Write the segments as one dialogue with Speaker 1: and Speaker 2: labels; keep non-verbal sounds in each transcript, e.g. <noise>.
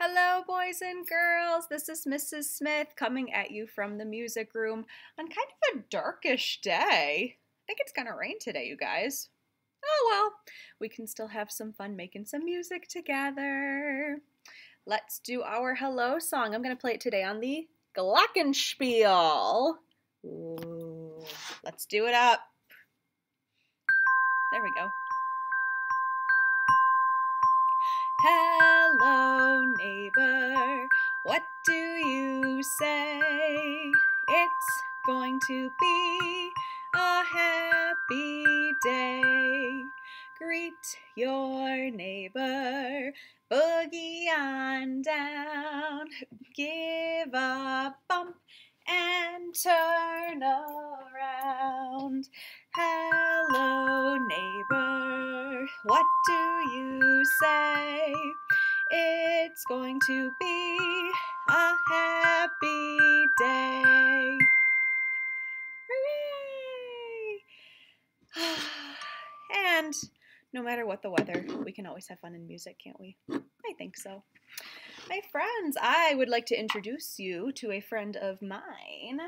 Speaker 1: Hello, boys and girls. This is Mrs. Smith coming at you from the music room on kind of a darkish day. I think it's gonna rain today, you guys. Oh well, we can still have some fun making some music together. Let's do our hello song. I'm gonna play it today on the Glockenspiel. Ooh, let's do it up. There we go. Hello, neighbor, what do you say? It's going to be a happy day. Greet your neighbor, boogie on down, give a bump and turn around. Hello, neighbor, what do you say? It's going to be a happy day. Hooray! <sighs> and no matter what the weather, we can always have fun in music, can't we? I think so. My friends, I would like to introduce you to a friend of mine.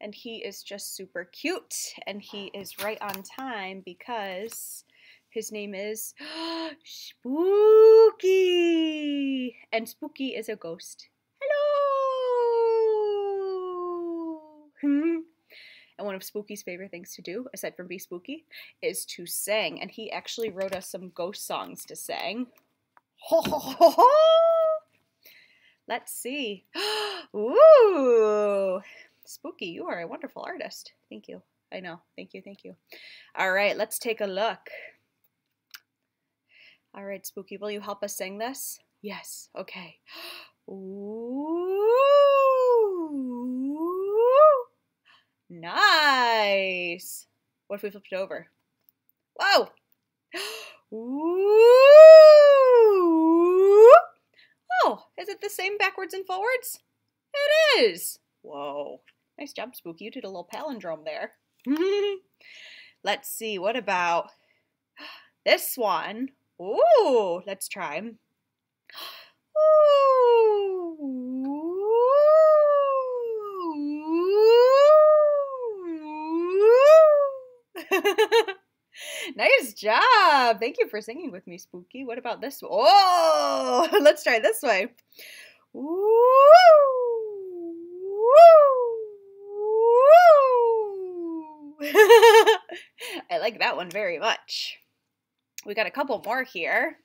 Speaker 1: And he is just super cute. And he is right on time because his name is <gasps> Spooky. And Spooky is a ghost. Hello! Hmm. and one of Spooky's favorite things to do, aside from be spooky, is to sing. And he actually wrote us some ghost songs to sing. Ho, ho, ho, ho. Let's see. <gasps> Ooh, spooky. You are a wonderful artist. Thank you. I know. Thank you. Thank you. All right, let's take a look. All right, Spooky, will you help us sing this? Yes. Okay. <gasps> Ooh. Nice. What if we flipped it over? Whoa. <gasps> Ooh. Oh, is it the same backwards and forwards? It is. Whoa. Nice job, Spooky. You did a little palindrome there. <laughs> let's see. What about this one? Ooh, let's try. <gasps> nice job. Thank you for singing with me, Spooky. What about this? One? Oh, <laughs> let's try this way. <laughs> I like that one very much. We got a couple more here.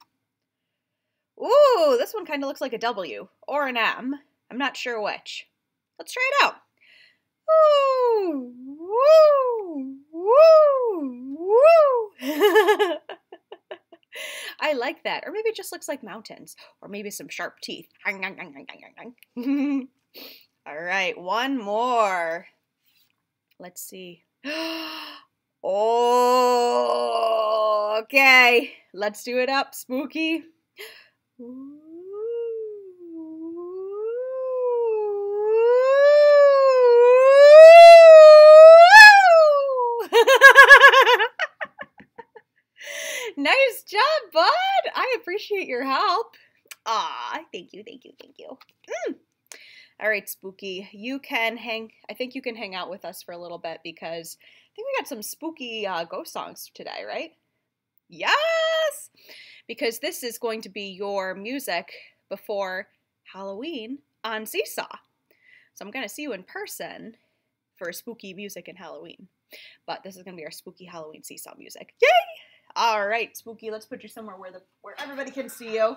Speaker 1: Ooh, this one kind of looks like a W or an M. I'm not sure which. Let's try it out. I like that. Or maybe it just looks like mountains. Or maybe some sharp teeth. <laughs> All right, one more. Let's see. Oh, <gasps> okay. Let's do it up, spooky. nice appreciate your help. Ah, thank you, thank you, thank you. Mm. All right, Spooky, you can hang, I think you can hang out with us for a little bit because I think we got some spooky uh, ghost songs today, right? Yes! Because this is going to be your music before Halloween on Seesaw. So I'm going to see you in person for spooky music and Halloween. But this is going to be our spooky Halloween Seesaw music. Yay! All right, Spooky, let's put you somewhere where the where everybody can see you.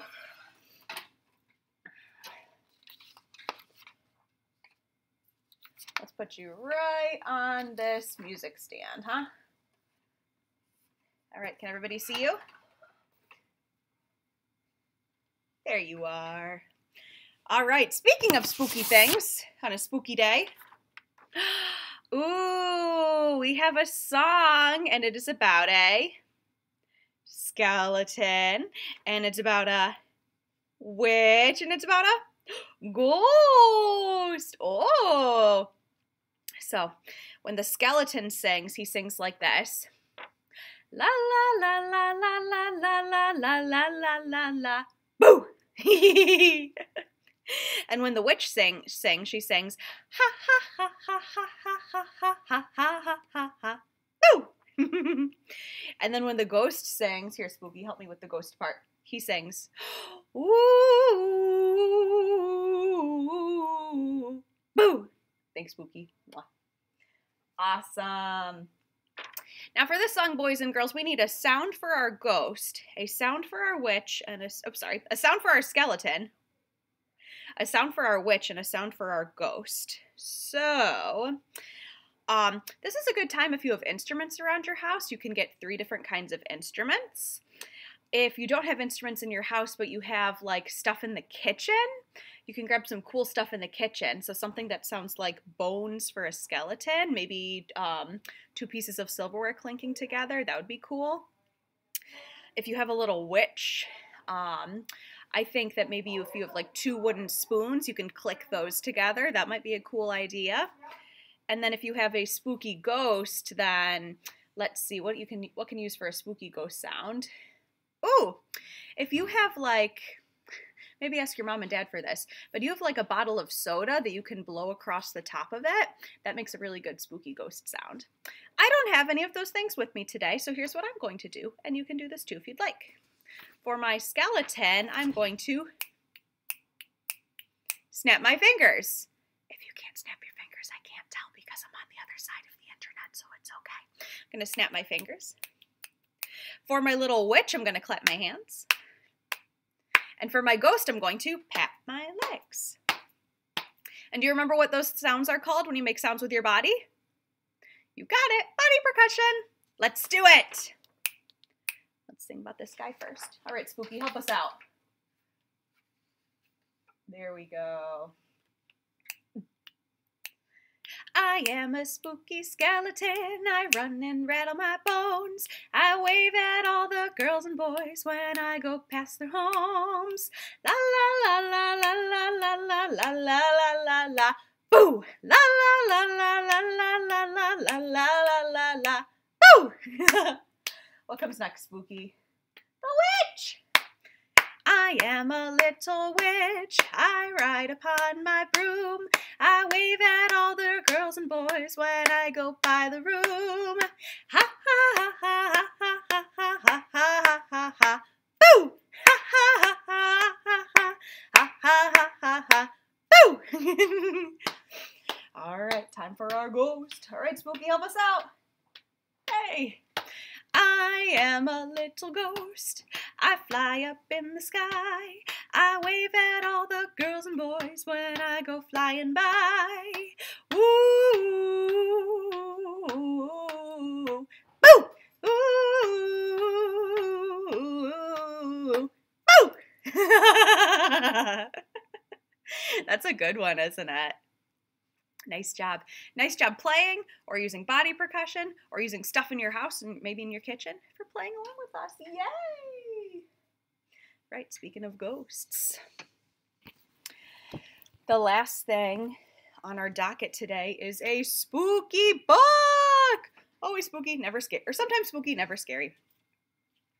Speaker 1: Let's put you right on this music stand, huh? All right, can everybody see you? There you are. All right, speaking of spooky things on a spooky day, <gasps> ooh, we have a song and it is about a skeleton and it's about a witch and it's about a ghost. Oh, so when the skeleton sings, he sings like this. La la la la la la la la la la la la la. Boo! and when the witch sing, sings, she sings, ha ha ha ha ha ha ha ha ha ha ha ha. Boo! <laughs> and then when the ghost sings, here, Spooky, help me with the ghost part. He sings, <gasps> ooh, boo. Thanks, Spooky. Mwah. Awesome. Now for this song, boys and girls, we need a sound for our ghost, a sound for our witch, and a, oh, sorry, a sound for our skeleton, a sound for our witch, and a sound for our ghost. So, um, this is a good time if you have instruments around your house. You can get three different kinds of instruments. If you don't have instruments in your house, but you have like stuff in the kitchen, you can grab some cool stuff in the kitchen. So something that sounds like bones for a skeleton, maybe um, two pieces of silverware clinking together. That would be cool. If you have a little witch, um, I think that maybe if you have like two wooden spoons, you can click those together. That might be a cool idea. And then if you have a spooky ghost, then let's see what you can what can you use for a spooky ghost sound. Oh, if you have like maybe ask your mom and dad for this, but you have like a bottle of soda that you can blow across the top of it. That makes a really good spooky ghost sound. I don't have any of those things with me today, so here's what I'm going to do, and you can do this too if you'd like. For my skeleton, I'm going to snap my fingers. If you can't snap your fingers, I can't tell because I'm on the other side of the internet, so it's okay. I'm going to snap my fingers. For my little witch, I'm going to clap my hands. And for my ghost, I'm going to pat my legs. And do you remember what those sounds are called when you make sounds with your body? You got it, body percussion. Let's do it. Let's sing about this guy first. All right, Spooky, help us out. There we go. I am a spooky skeleton. I run and rattle my bones. I wave at all the girls and boys when I go past their homes. La la la la la la la la la la la la la. Boo! La la la la la la la la la la la la la. Boo! what comes next, Spooky? The witch! I am a little witch. I ride upon my broom. I wave at all the girls and boys when I go by the room. Ha ha ha ha ha ha ha ha ha ha ha. Boo! Ha ha ha ha ha ha ha ha ha ha. Boo! all right, time for our ghost. All right, Spooky, help us out. Hey. I am a little ghost. I fly up in the sky. I wave at all the girls and boys when I go flying by. Ooh, boo, ooh, boo. That's a good one, isn't it? Nice job. Nice job playing or using body percussion or using stuff in your house and maybe in your kitchen for playing along with us. Yay! Right, speaking of ghosts. The last thing on our docket today is a spooky book. Always spooky, never scary. Or sometimes spooky, never scary.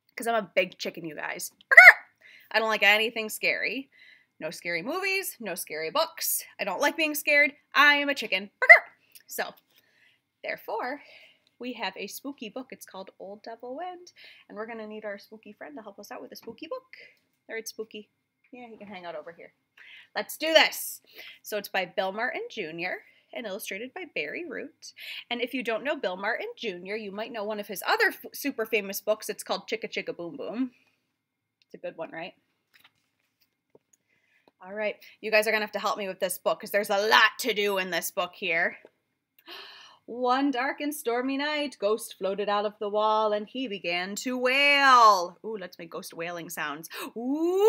Speaker 1: Because I'm a big chicken, you guys. <laughs> I don't like anything scary. No scary movies, no scary books. I don't like being scared. I am a chicken. <laughs> So, therefore, we have a spooky book. It's called Old Devil Wind, and we're going to need our spooky friend to help us out with a spooky book. It's spooky. Yeah, he can hang out over here. Let's do this. So, it's by Bill Martin Jr. and illustrated by Barry Root. And if you don't know Bill Martin Jr., you might know one of his other super famous books. It's called Chicka Chicka Boom Boom. It's a good one, right? All right, you guys are going to have to help me with this book because there's a lot to do in this book here. One dark and stormy night, Ghost floated out of the wall and he began to wail. Ooh, let's make ghost wailing sounds. Ooh.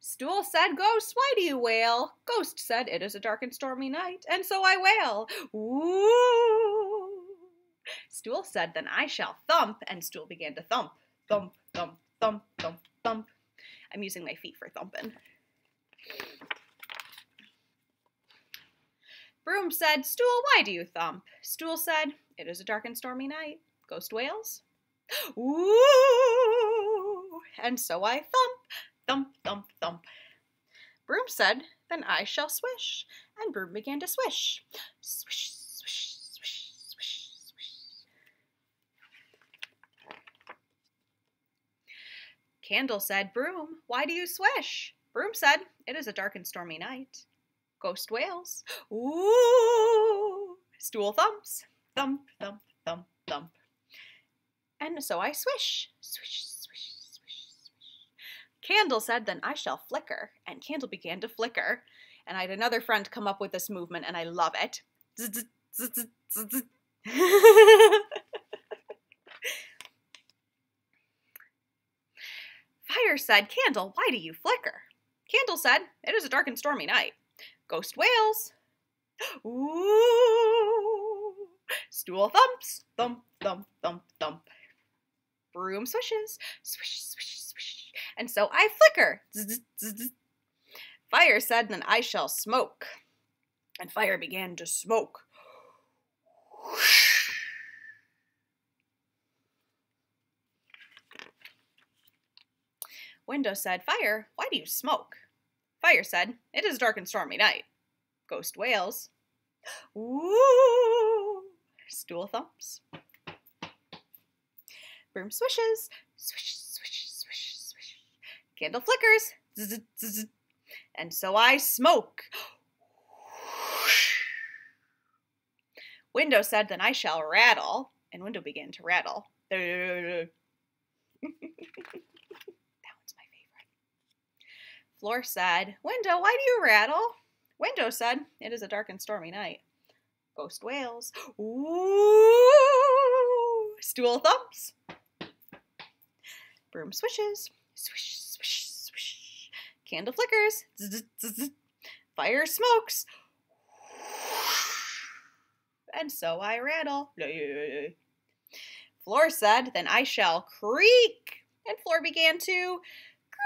Speaker 1: Stool said, Ghost, why do you wail? Ghost said, It is a dark and stormy night, and so I wail. Ooh. Stool said, Then I shall thump, and Stool began to thump. Thump, thump, thump, thump, thump. I'm using my feet for thumping. Broom said, Stool, why do you thump? Stool said, It is a dark and stormy night. Ghost wails? <gasps> Ooh! And so I thump, thump, thump, thump. Broom said, Then I shall swish. And Broom began to swish. Swish, swish, swish, swish, swish. Candle said, Broom, why do you swish? Broom said, It is a dark and stormy night. Ghost wails. <gasps> Ooh! Stool thumps. Thump, thump, thump, thump. And so I swish, swish, swish, swish, swish. Candle said, Then I shall flicker. And Candle began to flicker. And I had another friend come up with this movement, and I love it. <laughs> Fire said, Candle, why do you flicker? Candle said, It is a dark and stormy night. Ghost wails. <gasps> Ooh. Stool thumps. Thump, thump, thump, thump. Broom swishes. Swish, swish, swish. And so I flicker. Fire said, Then I shall smoke. And fire began to smoke. Window said, Fire, why do you smoke? Fire said, It is a dark and stormy night. Ghost wails. Ooh! Stool thumps. Broom swishes. Swish, swish, swish, swish. Candle flickers. Zzz, zzz. And so I smoke. Window said, Then I shall rattle. And Window began to rattle. <laughs> <laughs> that one's my favorite. Floor said, Window, why do you rattle? Window said, It is a dark and stormy night. Ghost wails. Ooh! Stool thumps. Broom swishes. Swish, swish, swish. Candle flickers. Fire smokes. And so I rattle. Floor said, Then I shall creak. And Floor began to creak.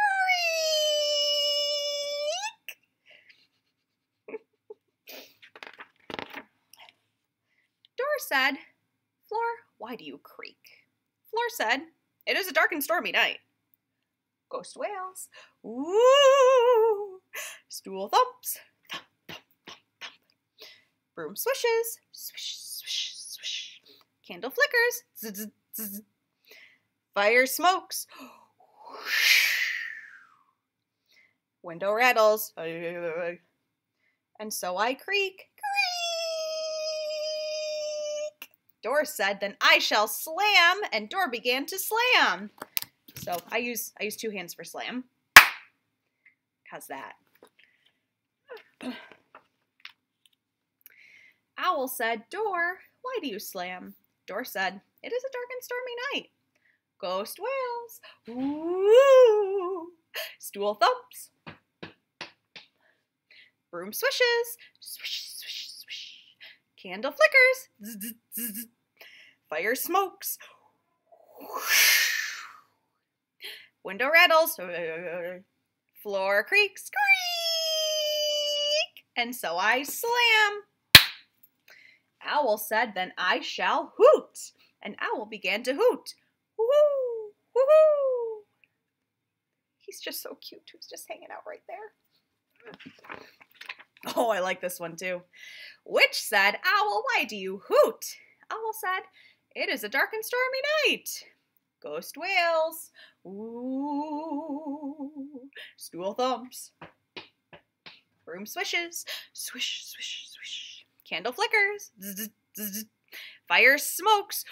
Speaker 1: Door said, Floor, why do you creak? Floor said, It is a dark and stormy night. Ghost wails. Ooh! Stool thumps. Thump, thump, thump, thump. Broom swishes. Swish, swish, swish. Candle flickers. Zzz, zzz. Fire smokes. Window rattles. And so I creak. Creak. Door said, Then I shall slam. And door began to slam. So I use I use two hands for slam. How's that? Owl said, Door, why do you slam? Door said, It is a dark and stormy night. Ghost wails. Ooh. Stool thumps. Broom swishes. Swish, swish, swish. Candle flickers. Fire smokes. Window rattles. Uh, uh, uh, floor creaks. Creak. And so I slam. Owl said, Then I shall hoot. And Owl began to hoot. Woohoo! Woohoo! He's just so cute. He's just hanging out right there. <laughs> Oh, I like this one too. Witch said, Owl, why do you hoot? Owl said, It is a dark and stormy night. Ghost wails. Ooh. Stool thumps. Broom swishes. Swish, swish, swish. Candle flickers. Zzz. Fire smokes.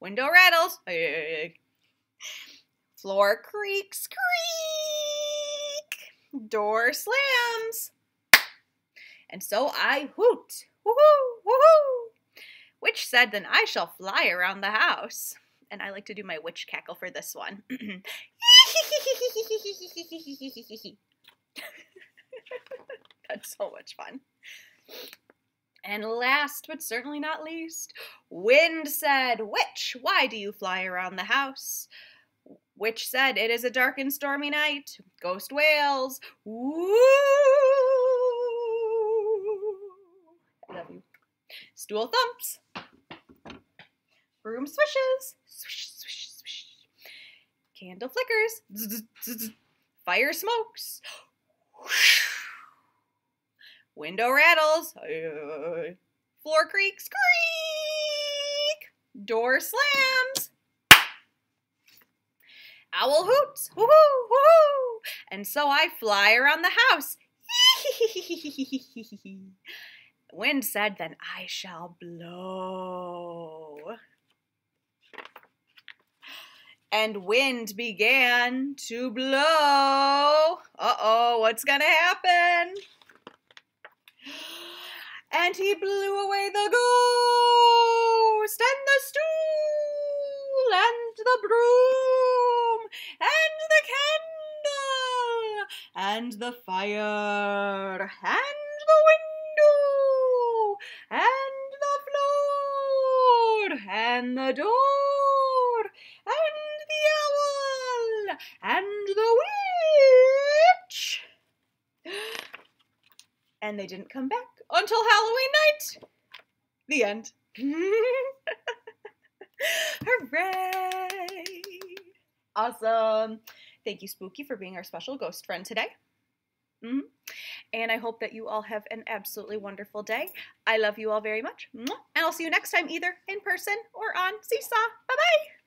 Speaker 1: Window rattles. Floor creaks. Creak. Door slams. And so I hoot. Woohoo! Woohoo! Witch said, Then I shall fly around the house. And I like to do my witch cackle for this one. <clears throat> That's so much fun. And last but certainly not least, Wind said, Witch, why do you fly around the house? Witch said, It is a dark and stormy night. Ghost wails. Woo! I love you. Stool thumps. Broom swishes. Swish, swish, swish. Candle flickers. Fire smokes. Window rattles. Floor creaks. Creak. Door slams. Owl hoots. Woohoo! Woohoo! And so I fly around the house. <laughs> Wind said, Then I shall blow. And wind began to blow. Uh oh, what's gonna happen? And he blew away the ghost and the stool and the broom and the candle and the fire and the window and the floor and the door and the owl and the witch. And they didn't come back until Halloween night. The end. <laughs> Hooray! Awesome. Thank you, Spooky, for being our special ghost friend today. Hmm And I hope that you all have an absolutely wonderful day. I love you all very much. And I'll see you next time, either in person or on Seesaw. Bye bye.